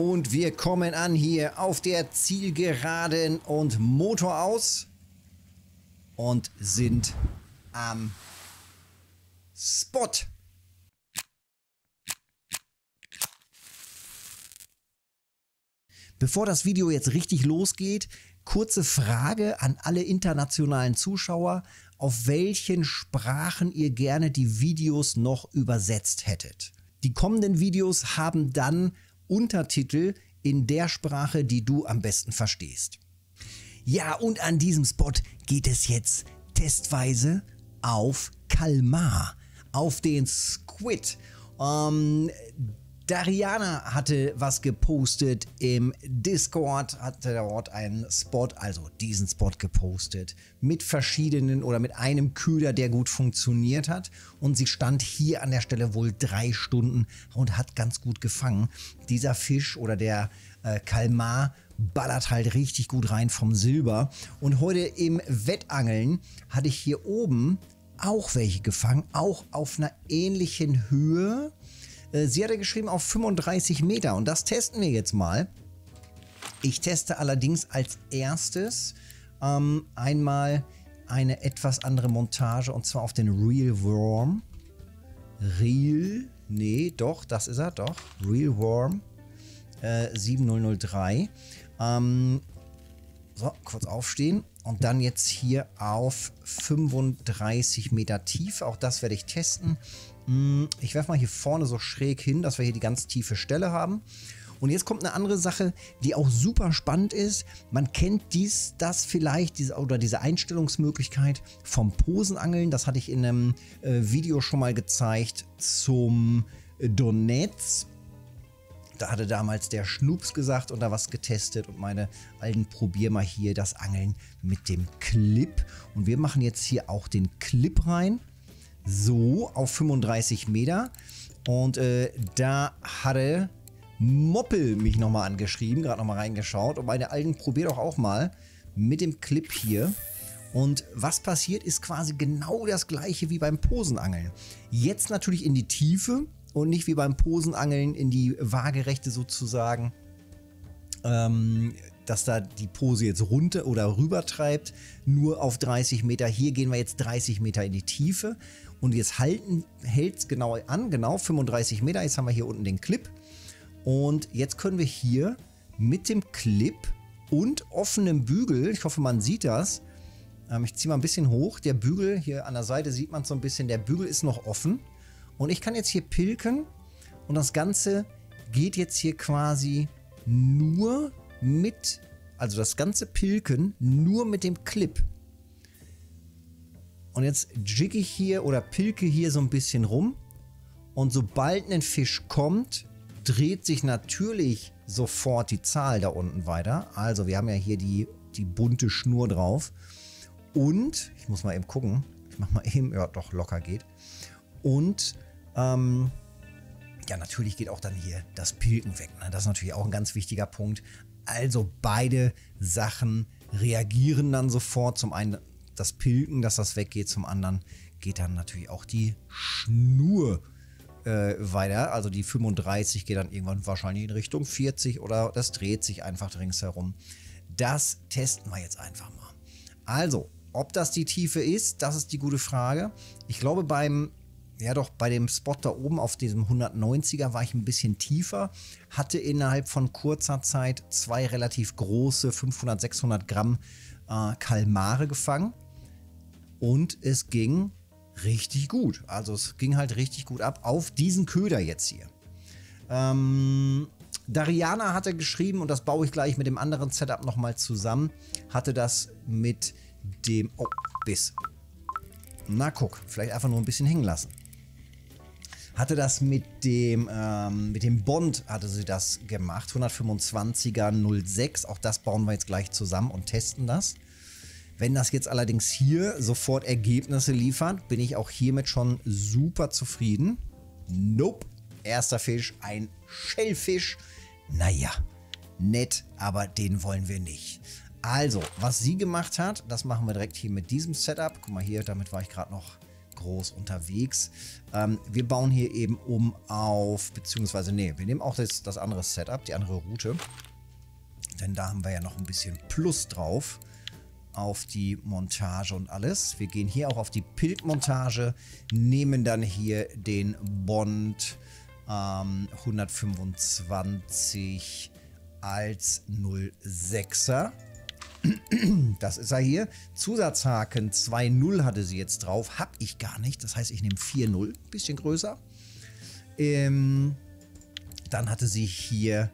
Und wir kommen an hier auf der Zielgeraden und Motor aus und sind am Spot. Bevor das Video jetzt richtig losgeht, kurze Frage an alle internationalen Zuschauer, auf welchen Sprachen ihr gerne die Videos noch übersetzt hättet. Die kommenden Videos haben dann Untertitel in der Sprache, die du am besten verstehst. Ja, und an diesem Spot geht es jetzt testweise auf Kalmar, auf den Squid. Ähm, Dariana hatte was gepostet im Discord, hatte dort einen Spot, also diesen Spot gepostet, mit verschiedenen oder mit einem Köder, der gut funktioniert hat. Und sie stand hier an der Stelle wohl drei Stunden und hat ganz gut gefangen. Dieser Fisch oder der äh, Kalmar ballert halt richtig gut rein vom Silber. Und heute im Wettangeln hatte ich hier oben auch welche gefangen, auch auf einer ähnlichen Höhe sie hatte geschrieben auf 35 Meter und das testen wir jetzt mal. Ich teste allerdings als erstes ähm, einmal eine etwas andere Montage und zwar auf den Real Worm. Real, nee, doch, das ist er, doch. Real Worm äh, 7003. Ähm, so, kurz aufstehen und dann jetzt hier auf 35 Meter Tiefe. Auch das werde ich testen. Hm, ich werfe mal hier vorne so schräg hin, dass wir hier die ganz tiefe Stelle haben. Und jetzt kommt eine andere Sache, die auch super spannend ist. Man kennt dies, das vielleicht, diese, oder diese Einstellungsmöglichkeit vom Posenangeln. Das hatte ich in einem äh, Video schon mal gezeigt zum Donetsk. Da hatte damals der Schnups gesagt und da was getestet und meine alten probier mal hier das Angeln mit dem Clip. Und wir machen jetzt hier auch den Clip rein. So, auf 35 Meter. Und äh, da hatte Moppel mich nochmal angeschrieben, gerade nochmal reingeschaut. Und meine Alten, probier doch auch mal mit dem Clip hier. Und was passiert, ist quasi genau das gleiche wie beim Posenangeln. Jetzt natürlich in die Tiefe und nicht wie beim Posenangeln in die Waagerechte sozusagen. Ähm, dass da die Pose jetzt runter oder rüber treibt, nur auf 30 Meter. Hier gehen wir jetzt 30 Meter in die Tiefe und jetzt halten, hält es genau an, genau 35 Meter. Jetzt haben wir hier unten den Clip. Und jetzt können wir hier mit dem Clip und offenem Bügel, ich hoffe man sieht das, ähm, ich ziehe mal ein bisschen hoch, der Bügel, hier an der Seite sieht man es so ein bisschen, der Bügel ist noch offen. Und ich kann jetzt hier pilken und das Ganze geht jetzt hier quasi nur mit, also das ganze Pilken nur mit dem Clip. Und jetzt jigge ich hier oder pilke hier so ein bisschen rum. Und sobald ein Fisch kommt, dreht sich natürlich sofort die Zahl da unten weiter. Also wir haben ja hier die, die bunte Schnur drauf. Und, ich muss mal eben gucken, ich mach mal eben, ja doch, locker geht. Und, ähm, ja, natürlich geht auch dann hier das Pilken weg. Ne? Das ist natürlich auch ein ganz wichtiger Punkt. Also beide Sachen reagieren dann sofort. Zum einen das Pilken, dass das weggeht. Zum anderen geht dann natürlich auch die Schnur äh, weiter. Also die 35 geht dann irgendwann wahrscheinlich in Richtung 40 oder das dreht sich einfach ringsherum. Das testen wir jetzt einfach mal. Also, ob das die Tiefe ist, das ist die gute Frage. Ich glaube beim ja doch, bei dem Spot da oben auf diesem 190er war ich ein bisschen tiefer, hatte innerhalb von kurzer Zeit zwei relativ große 500, 600 Gramm äh, Kalmare gefangen und es ging richtig gut. Also es ging halt richtig gut ab auf diesen Köder jetzt hier. Ähm, Dariana hatte geschrieben, und das baue ich gleich mit dem anderen Setup nochmal zusammen, hatte das mit dem... Oh, Biss. Na guck, vielleicht einfach nur ein bisschen hängen lassen. Hatte das mit dem, ähm, mit dem Bond, hatte sie das gemacht. 125er 06, auch das bauen wir jetzt gleich zusammen und testen das. Wenn das jetzt allerdings hier sofort Ergebnisse liefert, bin ich auch hiermit schon super zufrieden. Nope. Erster Fisch, ein Schellfisch. Naja, nett, aber den wollen wir nicht. Also, was sie gemacht hat, das machen wir direkt hier mit diesem Setup. Guck mal hier, damit war ich gerade noch groß unterwegs. Ähm, wir bauen hier eben um auf, beziehungsweise, nee, wir nehmen auch das, das andere Setup, die andere Route. Denn da haben wir ja noch ein bisschen Plus drauf auf die Montage und alles. Wir gehen hier auch auf die Piltmontage, nehmen dann hier den Bond ähm, 125 als 06er. Das ist er hier. Zusatzhaken 2.0 hatte sie jetzt drauf. Hab ich gar nicht. Das heißt, ich nehme 4.0. Bisschen größer. Ähm, dann hatte sie hier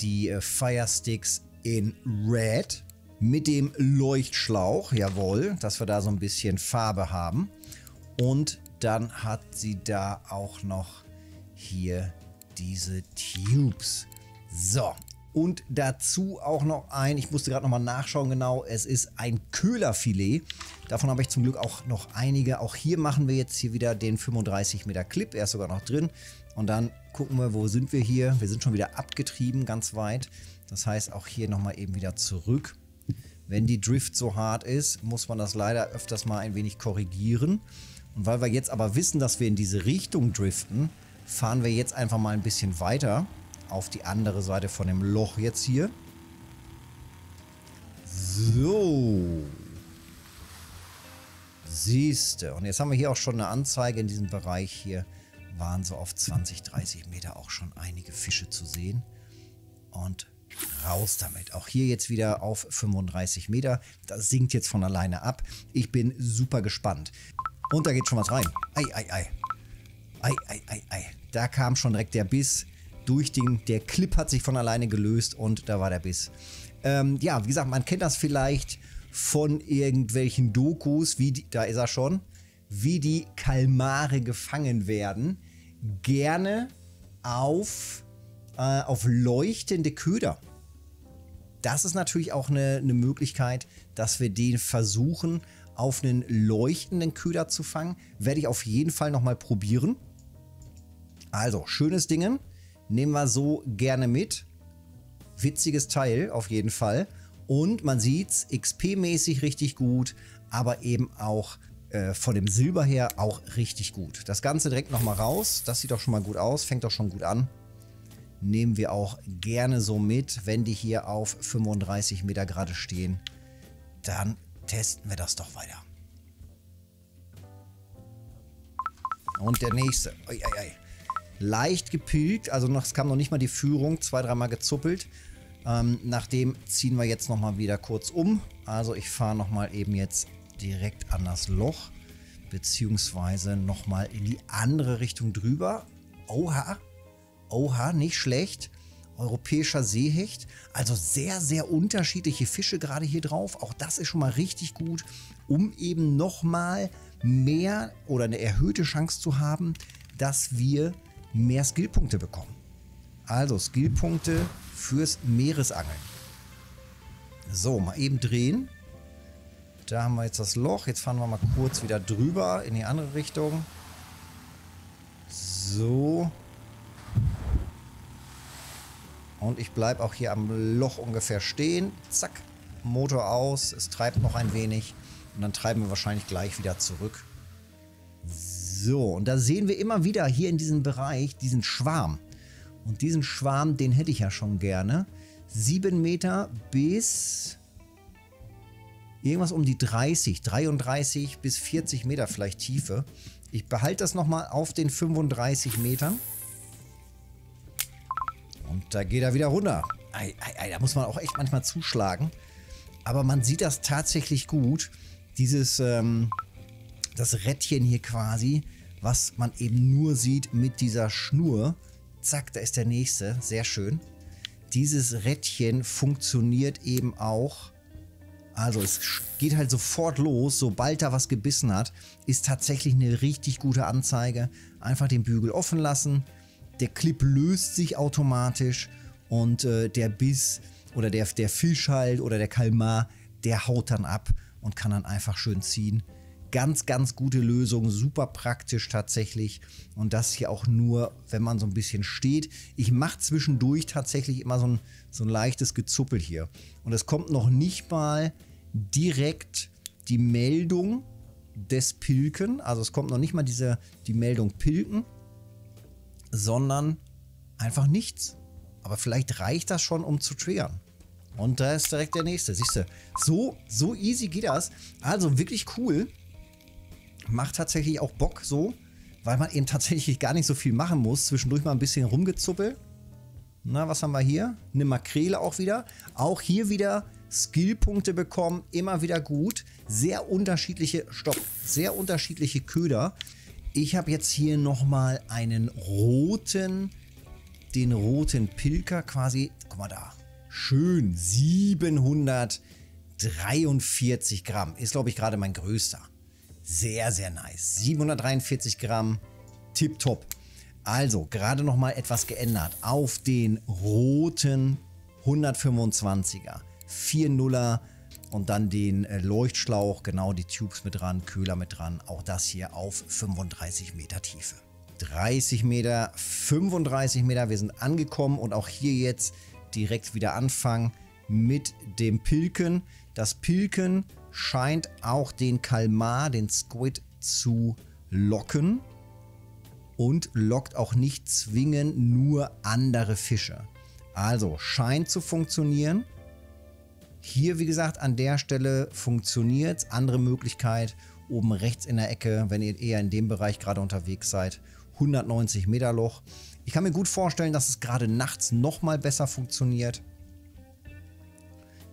die äh, Firesticks in Red mit dem Leuchtschlauch, jawohl, dass wir da so ein bisschen Farbe haben. Und dann hat sie da auch noch hier diese Tubes. So, und dazu auch noch ein, ich musste gerade nochmal nachschauen genau, es ist ein Köhlerfilet. Davon habe ich zum Glück auch noch einige. Auch hier machen wir jetzt hier wieder den 35 Meter Clip, er ist sogar noch drin. Und dann gucken wir, wo sind wir hier. Wir sind schon wieder abgetrieben, ganz weit. Das heißt, auch hier nochmal eben wieder zurück. Wenn die Drift so hart ist, muss man das leider öfters mal ein wenig korrigieren. Und weil wir jetzt aber wissen, dass wir in diese Richtung driften, fahren wir jetzt einfach mal ein bisschen weiter auf die andere Seite von dem Loch jetzt hier. So. Siehste. Und jetzt haben wir hier auch schon eine Anzeige in diesem Bereich hier. Waren so auf 20, 30 Meter auch schon einige Fische zu sehen. Und raus damit. Auch hier jetzt wieder auf 35 Meter. Das sinkt jetzt von alleine ab. Ich bin super gespannt. Und da geht schon was rein. Ei, ei, ei. Ei, ei, ei, ei. Da kam schon direkt der Biss durch den, der Clip hat sich von alleine gelöst und da war der Biss. Ähm, ja, wie gesagt, man kennt das vielleicht von irgendwelchen Dokus, wie die, da ist er schon, wie die Kalmare gefangen werden. Gerne auf, äh, auf leuchtende Köder das ist natürlich auch eine, eine Möglichkeit, dass wir den versuchen, auf einen leuchtenden Köder zu fangen. Werde ich auf jeden Fall nochmal probieren. Also, schönes Ding. Nehmen wir so gerne mit. Witziges Teil auf jeden Fall. Und man sieht es XP-mäßig richtig gut, aber eben auch äh, von dem Silber her auch richtig gut. Das Ganze direkt nochmal raus. Das sieht doch schon mal gut aus, fängt doch schon gut an nehmen wir auch gerne so mit, wenn die hier auf 35 Meter gerade stehen. Dann testen wir das doch weiter. Und der nächste. Oi, oi, oi. Leicht gepilgt, also noch, es kam noch nicht mal die Führung, zwei, dreimal gezuppelt. Ähm, nachdem ziehen wir jetzt nochmal wieder kurz um. Also ich fahre nochmal eben jetzt direkt an das Loch, beziehungsweise nochmal in die andere Richtung drüber. Oha, Oha, nicht schlecht. Europäischer Seehecht. Also sehr, sehr unterschiedliche Fische gerade hier drauf. Auch das ist schon mal richtig gut, um eben nochmal mehr oder eine erhöhte Chance zu haben, dass wir mehr Skillpunkte bekommen. Also Skillpunkte fürs Meeresangeln. So, mal eben drehen. Da haben wir jetzt das Loch. Jetzt fahren wir mal kurz wieder drüber in die andere Richtung. So. Und ich bleibe auch hier am Loch ungefähr stehen. Zack, Motor aus. Es treibt noch ein wenig. Und dann treiben wir wahrscheinlich gleich wieder zurück. So, und da sehen wir immer wieder hier in diesem Bereich diesen Schwarm. Und diesen Schwarm, den hätte ich ja schon gerne. 7 Meter bis irgendwas um die 30, 33 bis 40 Meter vielleicht Tiefe. Ich behalte das nochmal auf den 35 Metern. Und da geht er wieder runter. Ei, ei, ei, da muss man auch echt manchmal zuschlagen. Aber man sieht das tatsächlich gut. Dieses, ähm, das Rädchen hier quasi, was man eben nur sieht mit dieser Schnur. Zack, da ist der nächste. Sehr schön. Dieses Rädchen funktioniert eben auch. Also es geht halt sofort los, sobald er was gebissen hat. Ist tatsächlich eine richtig gute Anzeige. Einfach den Bügel offen lassen der Clip löst sich automatisch und äh, der Biss oder der, der Fisch halt oder der Kalmar, der haut dann ab und kann dann einfach schön ziehen. Ganz, ganz gute Lösung, super praktisch tatsächlich. Und das hier auch nur, wenn man so ein bisschen steht. Ich mache zwischendurch tatsächlich immer so ein, so ein leichtes Gezuppel hier. Und es kommt noch nicht mal direkt die Meldung, des Pilken. Also es kommt noch nicht mal diese, die Meldung Pilken, sondern einfach nichts. Aber vielleicht reicht das schon, um zu triggern. Und da ist direkt der nächste. Siehst du, so, so easy geht das. Also wirklich cool. Macht tatsächlich auch Bock so, weil man eben tatsächlich gar nicht so viel machen muss. Zwischendurch mal ein bisschen rumgezuppelt. Na, was haben wir hier? Eine Makrele auch wieder. Auch hier wieder Skillpunkte bekommen. Immer wieder gut. Sehr unterschiedliche, stopp, sehr unterschiedliche Köder. Ich habe jetzt hier nochmal einen roten, den roten Pilker quasi. Guck mal da. Schön. 743 Gramm. Ist, glaube ich, gerade mein größter. Sehr, sehr nice. 743 Gramm. Tipptopp. Also, gerade noch mal etwas geändert. Auf den roten 125er. 4.0er und dann den äh, Leuchtschlauch, genau die Tubes mit dran, Kühler mit dran. Auch das hier auf 35 Meter Tiefe. 30 Meter, 35 Meter, wir sind angekommen und auch hier jetzt direkt wieder anfangen mit dem Pilken. Das Pilken scheint auch den Kalmar, den Squid zu locken und lockt auch nicht zwingend nur andere Fische. Also scheint zu funktionieren. Hier, wie gesagt, an der Stelle funktioniert es. Andere Möglichkeit, oben rechts in der Ecke, wenn ihr eher in dem Bereich gerade unterwegs seid, 190 Meter Loch. Ich kann mir gut vorstellen, dass es gerade nachts nochmal besser funktioniert.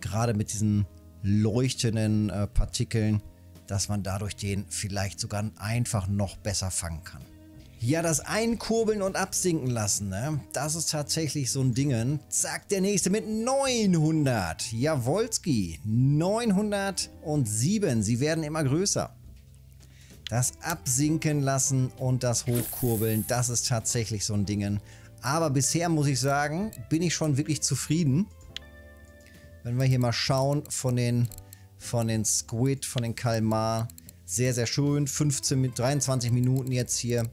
Gerade mit diesen leuchtenden äh, Partikeln, dass man dadurch den vielleicht sogar einfach noch besser fangen kann. Ja, das Einkurbeln und Absinken lassen, ne? das ist tatsächlich so ein Ding. Zack, der nächste mit 900. Jawolski, 907. Sie werden immer größer. Das Absinken lassen und das Hochkurbeln, das ist tatsächlich so ein Ding. Aber bisher muss ich sagen, bin ich schon wirklich zufrieden. Wenn wir hier mal schauen von den, von den Squid, von den Kalmar. Sehr, sehr schön. 15, 23 Minuten jetzt hier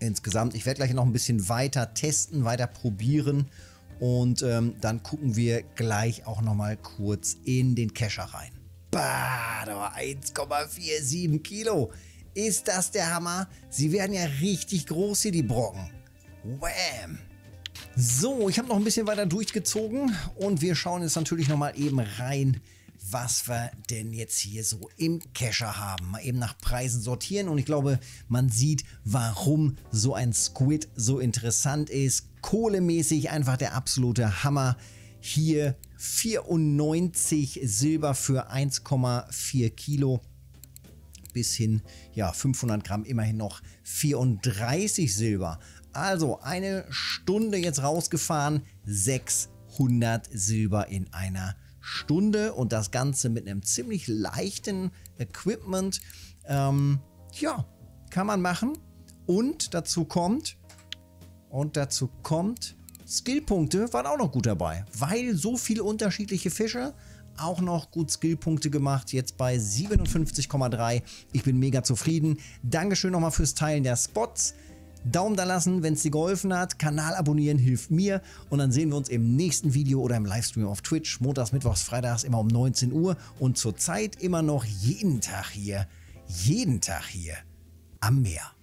insgesamt. Ich werde gleich noch ein bisschen weiter testen, weiter probieren und ähm, dann gucken wir gleich auch noch mal kurz in den Kescher rein. Bah, 1,47 Kilo. Ist das der Hammer? Sie werden ja richtig groß hier, die Brocken. Wham! So, ich habe noch ein bisschen weiter durchgezogen und wir schauen jetzt natürlich noch mal eben rein was wir denn jetzt hier so im Kescher haben. Mal eben nach Preisen sortieren und ich glaube, man sieht, warum so ein Squid so interessant ist. Kohlemäßig einfach der absolute Hammer. Hier 94 Silber für 1,4 Kilo bis hin, ja, 500 Gramm immerhin noch 34 Silber. Also eine Stunde jetzt rausgefahren, 600 Silber in einer Stunde. Und das Ganze mit einem ziemlich leichten Equipment. Ähm, ja, kann man machen. Und dazu kommt, und dazu kommt, Skillpunkte waren auch noch gut dabei, weil so viele unterschiedliche Fische auch noch gut Skillpunkte gemacht, jetzt bei 57,3. Ich bin mega zufrieden. Dankeschön nochmal fürs Teilen der Spots. Daumen da lassen, wenn es dir geholfen hat. Kanal abonnieren hilft mir. Und dann sehen wir uns im nächsten Video oder im Livestream auf Twitch. Montags, Mittwochs, Freitags immer um 19 Uhr. Und zurzeit immer noch jeden Tag hier, jeden Tag hier am Meer.